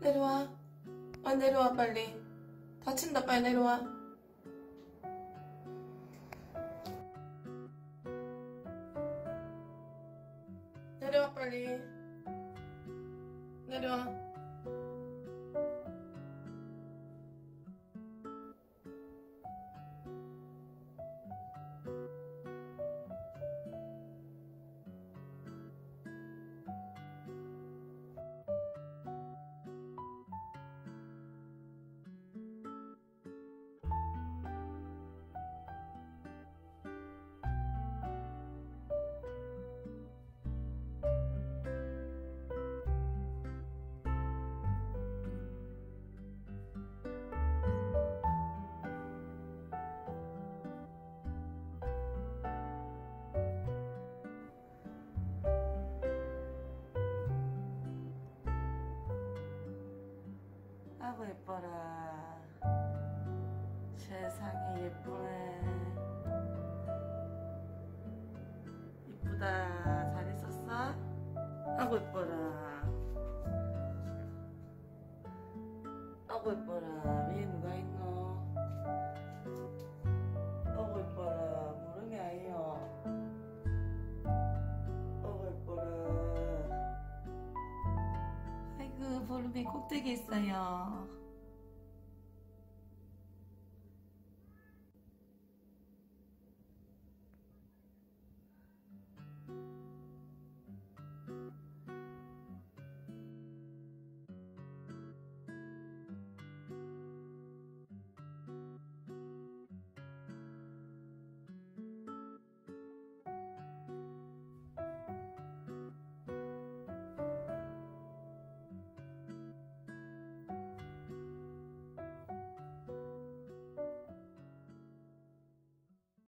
내려와. 아, 내려와, 빨리. 다친다, 빨리 내려와. 내려와, 빨리. 내려와. 아고 예뻐라. 세상에 예쁘네. 이쁘다. 잘 있었어? 아고 예뻐라. 아고 예뻐라. 위 보름이 꼭대기 있어요